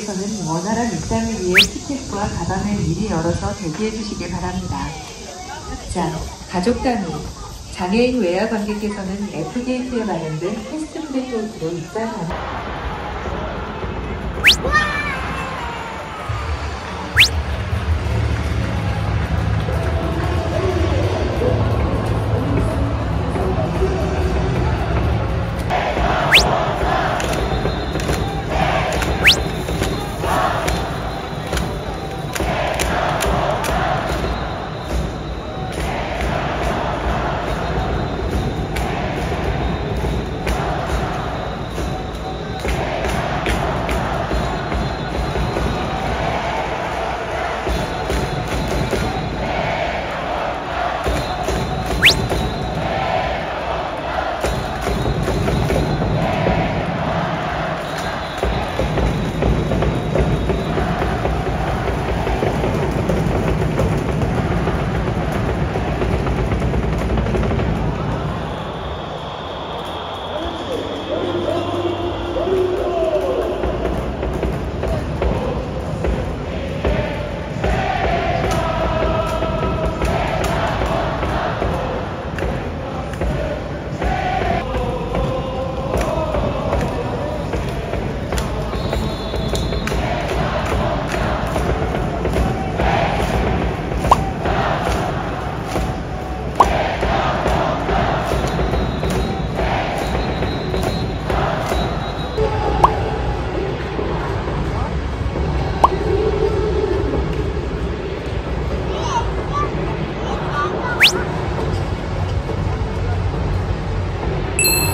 대구에서는 원활한 입장을 위해 티켓과 가방을 미리 열어서 대기해 주시길 바랍니다. 자, 가족 단위, 장애인 외야 관객께서는 F게이트에 마련된 패스트트랙 로트로 입장합니다. you